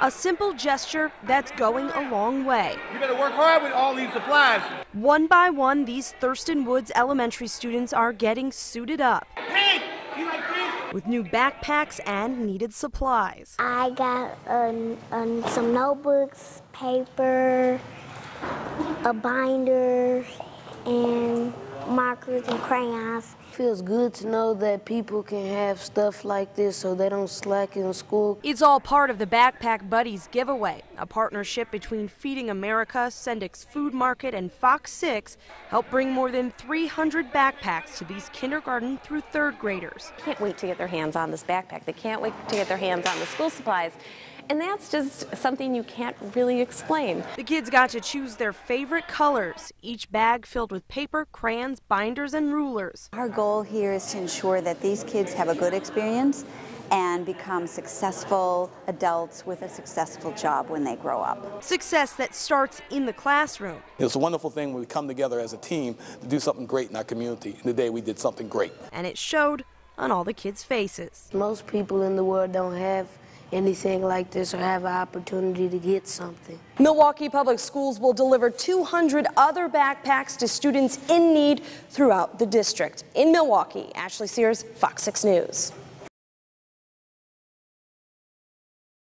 A simple gesture that's going a long way. You better work hard with all these supplies. One by one, these Thurston Woods elementary students are getting suited up Hey, you like this? with new backpacks and needed supplies. I got um, um, some notebooks, paper, a binder, and markers and crayons. Feels good to know that people can have stuff like this so they don't slack in school. It's all part of the Backpack Buddies giveaway, a partnership between Feeding America, Sendik's Food Market, and Fox 6 help bring more than 300 backpacks to these kindergarten through third graders. can't wait to get their hands on this backpack. They can't wait to get their hands on the school supplies. And that's just something you can't really explain. The kids got to choose their favorite colors, each bag filled with paper, crayons, binders, and rulers. Our goal here is to ensure that these kids have a good experience and become successful adults with a successful job when they grow up. Success that starts in the classroom. It's a wonderful thing when we come together as a team to do something great in our community. And today we did something great. And it showed on all the kids' faces. Most people in the world don't have anything like this or have an opportunity to get something. Milwaukee Public Schools will deliver 200 other backpacks to students in need throughout the district. In Milwaukee, Ashley Sears, Fox 6 News.